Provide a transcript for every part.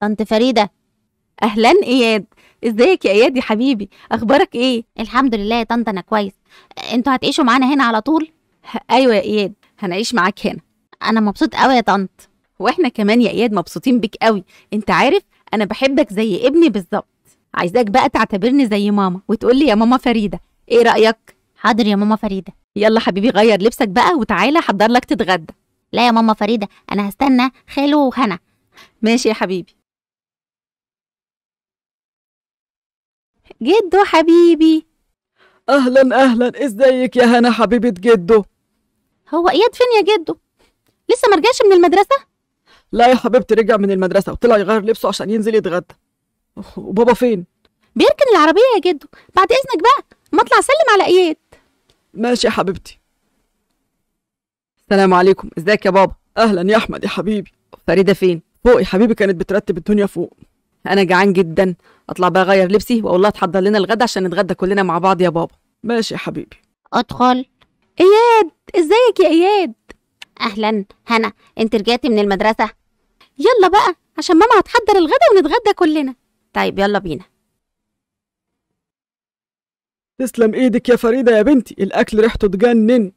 طنط فريدة. أهلا إياد. إزيك يا اياد يا حبيبي؟ أخبارك إيه؟ الحمد لله يا طنط أنا كويس. أنتوا هتعيشوا معانا هنا على طول؟ أيوه يا إياد هنعيش معاك هنا. أنا مبسوط قوي يا طنط. وإحنا كمان يا إياد مبسوطين بيك قوي أنت عارف أنا بحبك زي ابني بالظبط. عايزاك بقى تعتبرني زي ماما وتقول لي يا ماما فريدة. إيه رأيك؟ حاضر يا ماما فريدة. يلا حبيبي غير لبسك بقى وتعالى حضر لك تتغدى. لا يا ماما فريدة أنا هستنى خالو وهنا. ماشي يا حبيبي. جدو حبيبي أهلا أهلا. إزيك يا هنا حبيبة جدو؟ هو إياد فين يا جدو؟ لسه مرجعش من المدرسة؟ لا يا حبيبتي رجع من المدرسة وطلع يغير لبسه عشان ينزل يتغدى. وبابا فين؟ بيركن العربية يا جدو. بعد إذنك بقى ما اطلع أسلم على إياد. ماشي يا حبيبتي. السلام عليكم. إزيك يا بابا؟ أهلا يا أحمد يا حبيبي. فريدة فين؟ فوق يا حبيبي كانت بترتب الدنيا فوق. أنا جعان جدا. أطلع بقى أغير لبسي وأقول لها تحضر لنا الغدا عشان نتغدى كلنا مع بعض يا بابا. ماشي يا حبيبي. أدخل. إياد إزيك يا إياد؟ أهلا. هنا أنت رجعتي من المدرسة؟ يلا بقى عشان ماما هتحضر الغدا ونتغدى كلنا. طيب يلا بينا. تسلم إيدك يا فريدة يا بنتي. الأكل ريحته تجنن.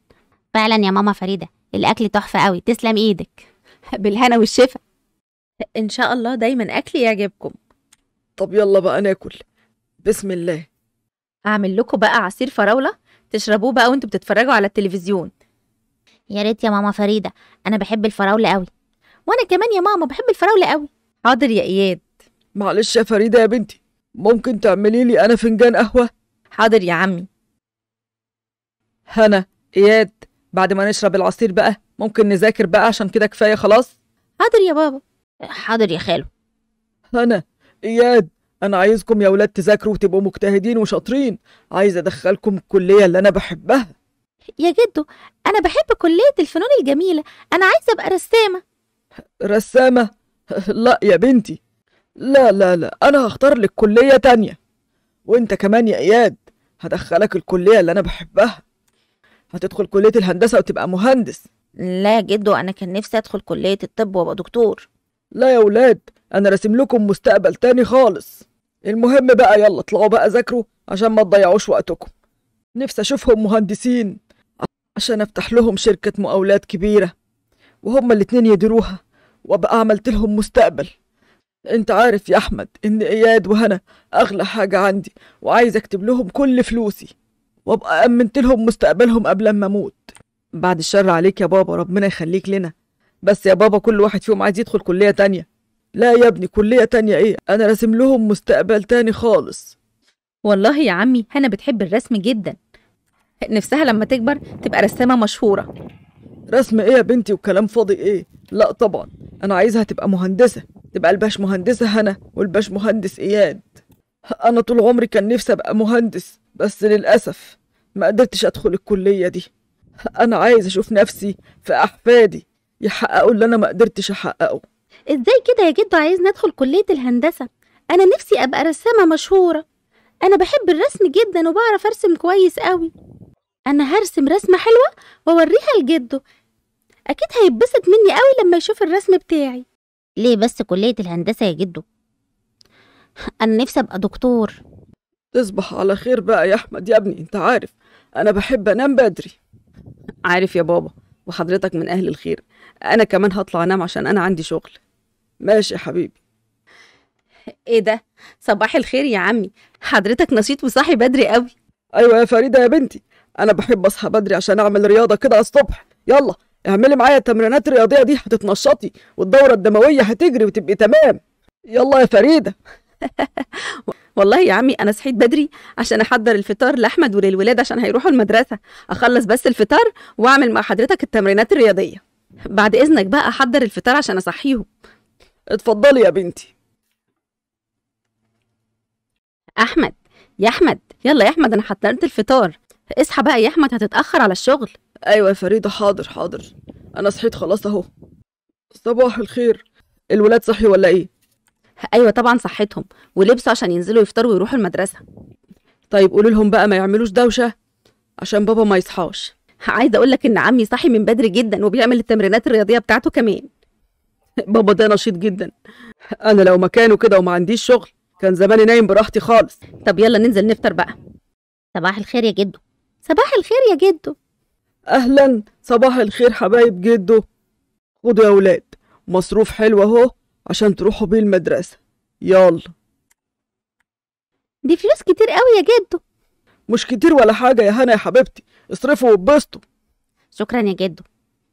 فعلا يا ماما فريدة. الأكل تحفة قوي. تسلم إيدك. بالهنا والشفا. إن شاء الله دايما اكلي يعجبكم. طب يلا بقى ناكل. بسم الله. أعمل لكم بقى عصير فراولة تشربوه بقى وانتوا بتتفرجوا على التلفزيون. يا ريت يا ماما فريدة أنا بحب الفراولة قوي. وأنا كمان يا ماما بحب الفراولة قوي. حاضر يا إياد. معلش يا فريدة يا بنتي ممكن تعملي لي أنا فنجان قهوة؟ حاضر يا عمي. هنا إياد بعد ما نشرب العصير بقى ممكن نذاكر بقى عشان كده كفاية خلاص؟ حاضر يا بابا. حاضر يا خالو. هنا. إياد أنا عايزكم يا ولاد تذاكروا وتبقوا مجتهدين وشاطرين. عايز أدخلكم الكليه اللي أنا بحبها. يا جدو أنا بحب كلية الفنون الجميلة. أنا عايزة أبقى رسامة. رسامة؟ لا يا بنتي. لا لا لا أنا هختار لك كلية تانية. وأنت كمان يا إياد هدخلك الكلية اللي أنا بحبها. هتدخل كلية الهندسة وتبقى مهندس. لا يا جدو أنا كان نفسي أدخل كلية الطب وأبقى دكتور. لا يا ولاد أنا راسم لكم مستقبل تاني خالص. المهم بقى يلا اطلعوا بقى ذاكروا عشان ما تضيعوش وقتكم. نفسي أشوفهم مهندسين عشان أفتح لهم شركة مقاولات كبيرة وهما الاتنين يديروها وأبقى عملت لهم مستقبل. أنت عارف يا أحمد إن إياد وهنا أغلى حاجة عندي وعايز أكتب لهم كل فلوسي وأبقى أمنت لهم مستقبلهم قبل ما أموت. بعد الشر عليك يا بابا ربنا يخليك لنا. بس يا بابا كل واحد فيهم عايز يدخل كلية تانية. لا يا ابني كلية تانية إيه؟ أنا راسم لهم مستقبل تاني خالص. والله يا عمي هنا بتحب الرسم جدا. نفسها لما تكبر تبقى رسامة مشهورة. رسم إيه يا بنتي؟ وكلام فاضي إيه؟ لا طبعا. أنا عايزها تبقى مهندسة. تبقى الباش مهندسة هنا والباش مهندس إياد. أنا طول عمري كان نفسي أبقى مهندس بس للأسف ما قدرتش أدخل الكلية دي. أنا عايز أشوف نفسي في أحفادي يحققوا اللي أنا ما قدرتش أحققه. إزاي كده يا جدو عايز ندخل كلية الهندسة؟ أنا نفسي أبقى رسامة مشهورة. أنا بحب الرسم جدا وبعرف أرسم كويس قوي أنا هرسم رسمة حلوة وأوريها لجدو. أكيد هيتبسط مني قوي لما يشوف الرسم بتاعي. ليه بس كلية الهندسة يا جدو؟ أنا نفسي أبقى دكتور. تصبح على خير بقى يا أحمد يا ابني أنت عارف. أنا بحب أنام بدري. عارف يا بابا وحضرتك من أهل الخير أنا كمان هطلع أنام عشان أنا عندي شغل. ماشي يا حبيبي. إيه ده؟ صباح الخير يا عمي. حضرتك نشيط وصاحي بدري قوي. أيوه يا فريدة يا بنتي. أنا بحب أصحى بدري عشان أعمل رياضة كده الصبح. يلا اعملي معايا التمرينات الرياضية دي هتتنشطي. والدورة الدموية هتجري وتبقي تمام. يلا يا فريدة. والله يا عمي أنا صحيت بدري عشان أحضر الفطار لأحمد وللولاد عشان هيروحوا المدرسة. أخلص بس الفطار وأعمل مع حضرتك التمرينات الرياضية. بعد إذنك بقى أحضر الفطار عشان أصحيهم. اتفضلي يا بنتي. أحمد يا أحمد يلا يا أحمد أنا حضرت الفطار. اصحى بقى يا أحمد هتتأخر على الشغل. أيوه يا فريدة حاضر حاضر. أنا صحيت خلاص أهو. صباح الخير. الولاد صحي ولا إيه؟ أيوه طبعا صحتهم ولبسوا عشان ينزلوا يفطروا ويروحوا المدرسة. طيب قولوا لهم بقى ما يعملوش دوشة عشان بابا ما يصحاش. عايزة أقول لك إن عمي صاحي من بدري جدا وبيعمل التمرينات الرياضية بتاعته كمان. بابا ده نشيط جدا. أنا لو مكانه كده وما عنديش شغل كان زماني نايم براحتي خالص. طب يلا ننزل نفطر بقى. صباح الخير يا جدو. صباح الخير يا جدو. أهلا. صباح الخير حبايب جدو. خدوا يا ولاد. مصروف حلو أهو عشان تروحوا بيه المدرسة. يلا. دي فلوس كتير قوي يا جدو. مش كتير ولا حاجة يا هنا يا حبيبتي. اصرفوا واتبسطوا. شكرا يا جدو.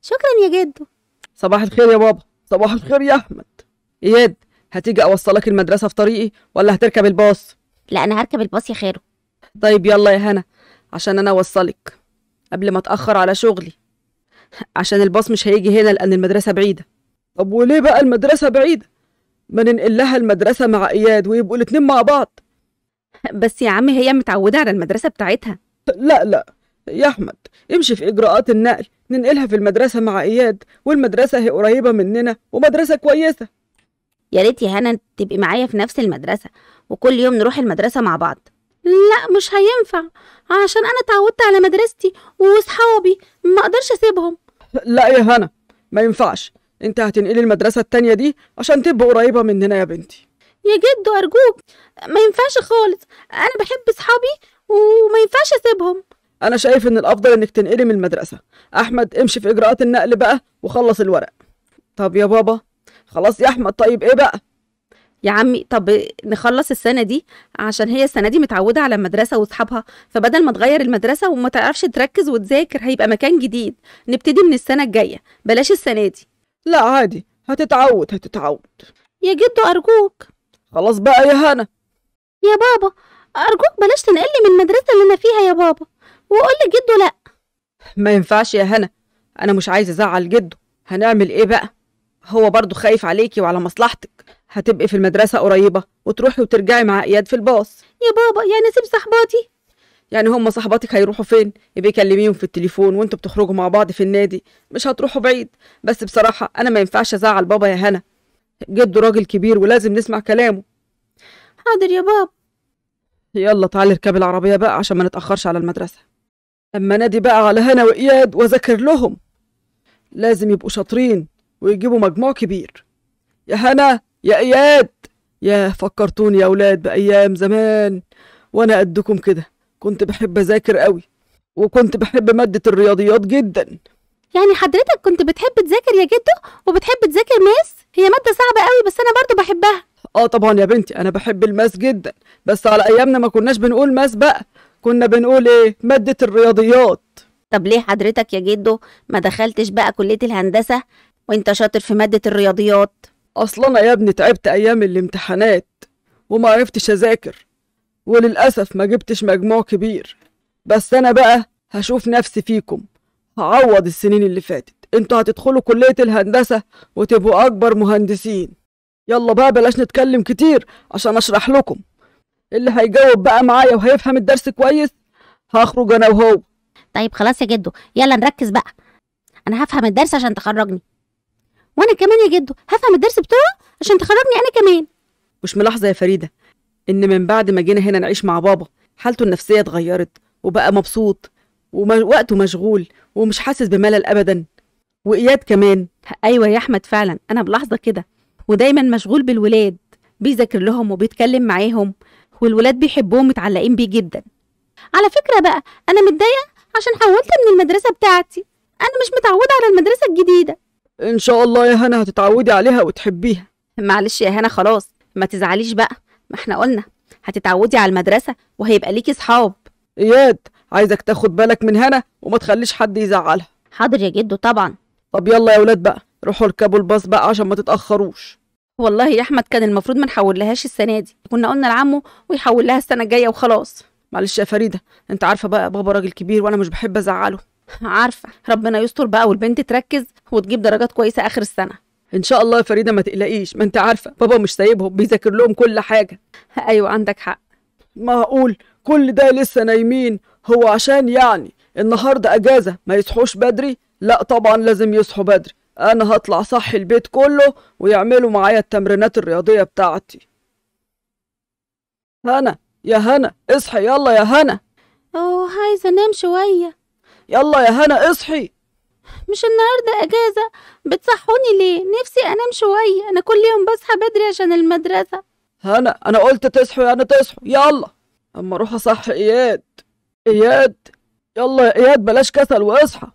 شكرا يا جدو. صباح الخير يا بابا. صباح الخير يا أحمد. إياد هتيجي اوصلك المدرسة في طريقي ولا هتركب الباص؟ لا أنا هركب الباص يا خيرو. طيب يلا يا هنا عشان أنا أوصلك. قبل ما أتأخر على شغلي. عشان الباص مش هيجي هنا لأن المدرسة بعيدة. طب وليه بقى المدرسة بعيدة؟ ما ننقل لها المدرسة مع إياد ويبقوا الاتنين مع بعض. بس يا عم هي متعودة على المدرسة بتاعتها. لا لا. يا أحمد امشي في إجراءات النقل ننقلها في المدرسة مع إياد والمدرسة هي قريبة مننا ومدرسة كويسة. يا ريت يا هنا تبقي معايا في نفس المدرسة وكل يوم نروح المدرسة مع بعض. لا مش هينفع عشان أنا اتعودت على مدرستي وأصحابي ما أقدرش أسيبهم. لا يا هنا ما ينفعش. انت هتنقلي المدرسة التانية دي عشان تبقى قريبة مننا يا بنتي. يا جدو ارجوك ما ينفعش خالص. أنا بحب أصحابي وما ينفعش أسيبهم. أنا شايف إن الأفضل إنك تنقلي من المدرسة. أحمد امشي في إجراءات النقل بقى وخلص الورق. طب يا بابا خلاص يا أحمد طيب إيه بقى؟ يا عمي طب نخلص السنة دي عشان هي السنة دي متعودة على المدرسة وأصحابها فبدل ما تغير المدرسة وما تعرفش تركز وتذاكر هيبقى مكان جديد. نبتدي من السنة الجاية. بلاش السنة دي. لا عادي. هتتعود هتتعود. يا جدو أرجوك. خلاص بقى يا هنا. يا بابا أرجوك بلاش تنقلي من المدرسة اللي أنا فيها يا بابا. وقول لجدو لأ. ما ينفعش يا هنا. أنا مش عايزه أزعل جده. هنعمل إيه بقى؟ هو برضو خايف عليكي وعلى مصلحتك. هتبقي في المدرسة قريبة وتروحي وترجعي مع إياد في الباص. يا بابا يعني أسيب صحباتي. يعني هم صحباتك هيروحوا فين؟ يبقى كلميهم في التليفون وأنتوا بتخرجوا مع بعض في النادي. مش هتروحوا بعيد. بس بصراحة أنا ما ينفعش أزعل بابا يا هنا. جده راجل كبير ولازم نسمع كلامه. حاضر يا بابا يلا تعالي اركبي العربية بقى عشان ما نتأخرش على المدرسة. أما نادي بقى على هنا وإياد واذاكر لهم. لازم يبقوا شاطرين ويجيبوا مجموع كبير. يا هنا يا إياد. يا فكرتوني يا أولاد بأيام زمان. وأنا قدكم كده. كنت بحب أذاكر قوي. وكنت بحب مادة الرياضيات جدا. يعني حضرتك كنت بتحب تذاكر يا جدو؟ وبتحب تذاكر math؟ هي مادة صعبة قوي بس أنا برضو بحبها. آه طبعا يا بنتي أنا بحب ال math جدا. بس على أيامنا ما كناش بنقول math بقى. كنا بنقول إيه؟ مادة الرياضيات. طب ليه حضرتك يا جدو ما دخلتش بقى كلية الهندسة وانت شاطر في مادة الرياضيات؟ أصلا أنا يا ابني تعبت أيام الامتحانات وما عرفتش أذاكر وللأسف ما جبتش مجموع كبير. بس أنا بقى هشوف نفسي فيكم. هعوض السنين اللي فاتت. أنتوا هتدخلوا كلية الهندسة وتبقوا أكبر مهندسين. يلا بقى بلاش نتكلم كتير عشان أشرح لكم. اللي هيجاوب بقى معايا وهيفهم الدرس كويس هخرج أنا وهو. طيب خلاص يا جدو يلا نركز بقى. أنا هفهم الدرس عشان تخرجني. وأنا كمان يا جدو هفهم الدرس بتاعه عشان تخرجني أنا كمان. مش ملاحظة يا فريدة إن من بعد ما جينا هنا نعيش مع بابا حالته النفسية اتغيرت وبقى مبسوط ووقته مشغول ومش حاسس بملل ابدا. وإياد كمان. أيوة يا أحمد فعلا أنا ملاحظة كده. ودايما مشغول بالولاد بيذاكر لهم وبيتكلم معاهم. والولاد بيحبوه ومتعلقين بيه جدا. على فكرة بقى أنا متضايقة عشان حولت من المدرسة بتاعتي. أنا مش متعودة على المدرسة الجديدة. إن شاء الله يا هنا هتتعودي عليها وتحبيها. معلش يا هنا خلاص ما تزعليش بقى. ما إحنا قلنا هتتعودي على المدرسة وهيبقى ليكي صحاب. إياد عايزك تاخد بالك من هنا وما تخليش حد يزعلها. حاضر يا جدو طبعا. طب يلا يا ولاد بقى روحوا اركبوا الباص بقى عشان ما تتأخروش. والله يا أحمد كان المفروض ما نحولهاش السنة دي. كنا قلنا لعمه ويحول لها السنة الجاية وخلاص. معلش يا فريدة أنت عارفة بقى بابا راجل كبير وأنا مش بحب أزعله. عارفة. ربنا يستر بقى والبنت تركز وتجيب درجات كويسة آخر السنة. إن شاء الله يا فريدة ما تقلقيش. ما أنت عارفة بابا مش سايبهم بيذاكر لهم كل حاجة. أيوة عندك حق. معقول كل ده لسه نايمين. هو عشان يعني النهارده أجازة ما يصحوش بدري؟ لا طبعا لازم يصحوا بدري. أنا هطلع صحي البيت كله ويعملوا معايا التمرينات الرياضية بتاعتي. هنا يا هنا اصحي يلا يا هنا. أوه عايزة أنام شوية. يلا يا هنا اصحي. مش النهاردة أجازة؟ بتصحوني ليه؟ نفسي أنام شوية. أنا كل يوم بصحى بدري عشان المدرسة. هنا أنا قلت تصحوا يعني تصحوا. يلا. أما أروح أصحي إياد. إياد يلا يا إياد بلاش كسل واصحى.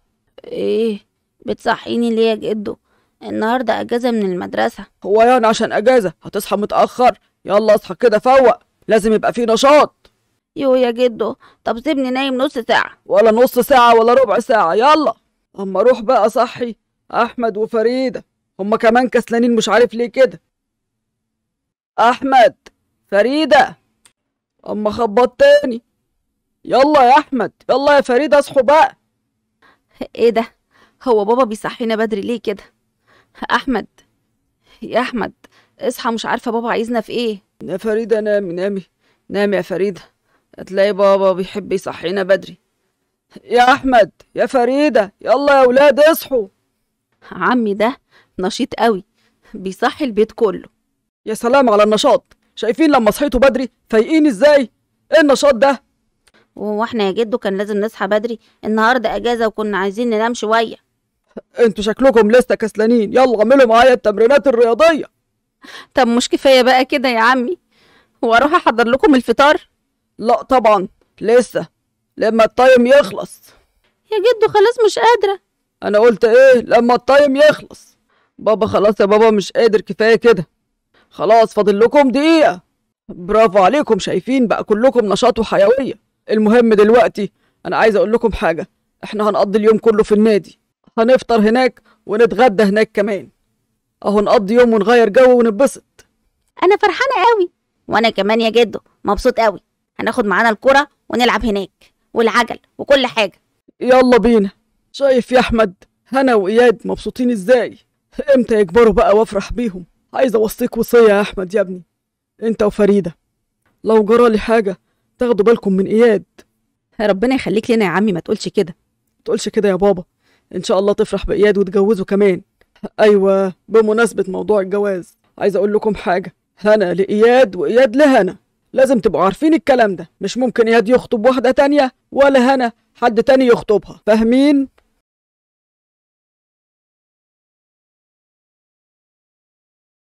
إيه؟ بتصحيني ليه يا جدو؟ النهارده أجازة من المدرسة. هو يعني عشان أجازة؟ هتصحى متأخر. يلا اصحى كده فوق. لازم يبقى في نشاط. يو يا جدو. طب سيبني نايم نص ساعة. ولا نص ساعة ولا ربع ساعة. يلا. أما أروح بقى صحي أحمد وفريدة. هما كمان كسلانين مش عارف ليه كده. أحمد. فريدة. أما خبط تاني. يلا يا أحمد. يلا يا فريدة اصحوا بقى. إيه ده؟ هو بابا بيصحينا بدري ليه كده؟ أحمد يا أحمد اصحى مش عارفة بابا عايزنا في إيه. يا فريدة نامي نامي نامي يا فريدة. هتلاقي بابا بيحب يصحينا بدري. يا أحمد يا فريدة يلا يا ولاد اصحوا. عمي ده نشيط قوي بيصحي البيت كله. يا سلام على النشاط. شايفين لما صحيتوا بدري؟ فايقين إزاي؟ إيه النشاط ده؟ وإحنا يا جدو كان لازم نصحى بدري. النهارده إجازة وكنا عايزين ننام شوية. أنتوا شكلكم لسه كسلانين. يلا اعملوا معايا التمرينات الرياضية. طب مش كفاية بقى كده يا عمي؟ وأروح احضر لكم الفطار؟ لا طبعا لسه لما ال time يخلص. يا جدو خلاص مش قادرة. أنا قلت إيه؟ لما ال time يخلص. بابا خلاص يا بابا مش قادر كفاية كده. خلاص فاضل لكم دقيقة. برافو عليكم شايفين بقى كلكم نشاط وحيوية. المهم دلوقتي أنا عايز أقول لكم حاجة. إحنا هنقضي اليوم كله في النادي. هنفطر هناك ونتغدى هناك كمان. أهو نقضي يوم ونغير جو ونتبسط. أنا فرحانة قوي وأنا كمان يا جدو مبسوط قوي هناخد معانا الكرة ونلعب هناك والعجل وكل حاجة. يلا بينا. شايف يا أحمد هنا وإياد مبسوطين إزاي؟ إمتى يكبروا بقى وأفرح بيهم؟ عايز أوصيك وصية يا أحمد يا ابني. أنت وفريدة لو جرالي حاجة تاخدوا بالكم من إياد. ربنا يخليك لنا يا عمي ما تقولش كده. تقولش كده يا بابا. إن شاء الله تفرح بإياد وتجوزه كمان. أيوه بمناسبة موضوع الجواز عايز أقول لكم حاجة. هنا لإياد وإياد لهنا. لازم تبقوا عارفين الكلام ده. مش ممكن إياد يخطب واحدة تانية ولا هنا حد تاني يخطبها. فاهمين؟